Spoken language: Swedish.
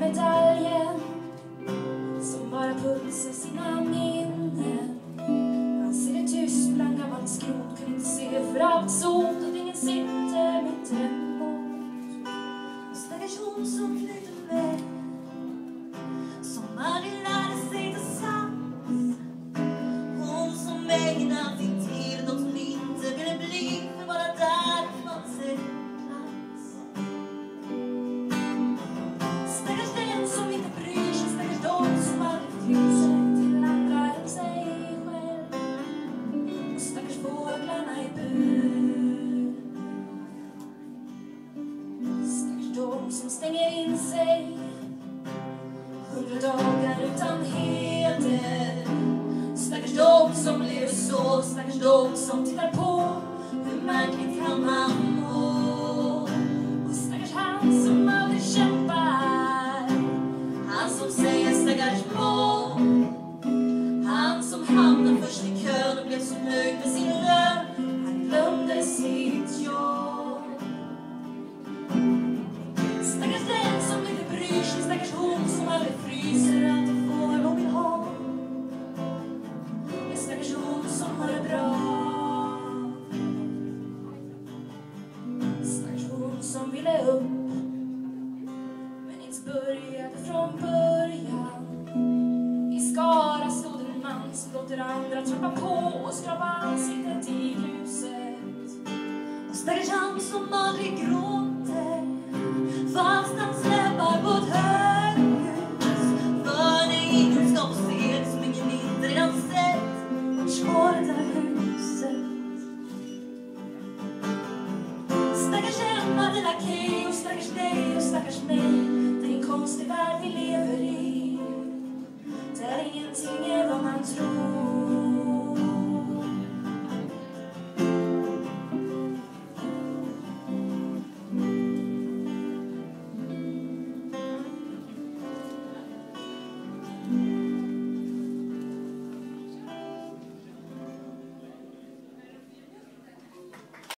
medaljen som bara pulsar sina minnen. Han ser det tyst bland gammalt skrot, kan inte se för allt sot sitter mitt emot. Och stackars hon som flydde med, som aldrig lärde sig ta sans. Hon som ägnat som stänger in sig hundra dagar utan heder. Stackars de som lever så, stackars de som tittar på. Hur märkligt kan man må? Och stackars han som aldrig kämpar. Han som säger stackars må. Han som hamnar först i kön och blev så nöjd med sin som aldrig fryser, alltid får vad hon vill ha. Ja, person som har det bra. Stackars person som ville upp, men inte började från början. I Skara stod en man som låter andra trampa på och skrapa ansiktet i gruset. Och stackars han som aldrig gråter fast han